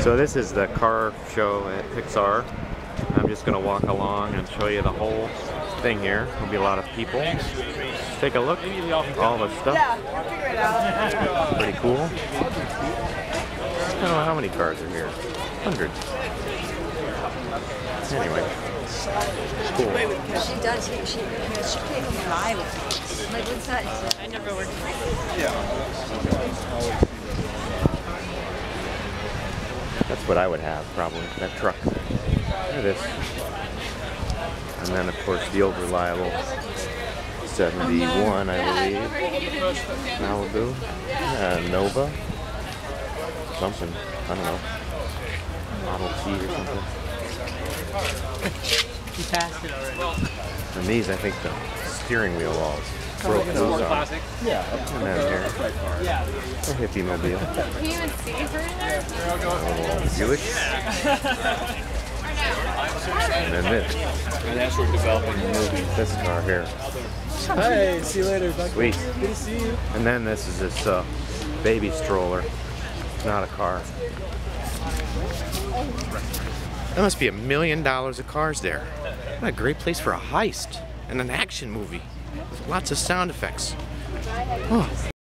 So this is the car show at Pixar. I'm just gonna walk along and show you the whole thing here. There'll be a lot of people. Take a look, all the stuff. Yeah, we'll figure it out. Pretty cool. I don't know how many cars are here. Hundreds. Anyway, cool. She does. She, she, she can't come fly with me. Like, what's that? I never worked That's what I would have, probably. That truck. Look at this. And then, of course, the old reliable 71, I believe. Malibu. Yeah, Nova. Something. I don't know. Model T or something. You passed it already. And these, I think, the steering wheel walls broke loose on. Classic. And then here, Yeah. a hippie mobile. Can you even see her in there? Oh, Buick. And then this, And as we're developing the movie. this car here. Hey, see you later. Bye. Sweet. Good to see you. And then this is this uh, baby stroller. It's not a car. There must be a million dollars of cars there. What a great place for a heist and an action movie with lots of sound effects. Oh.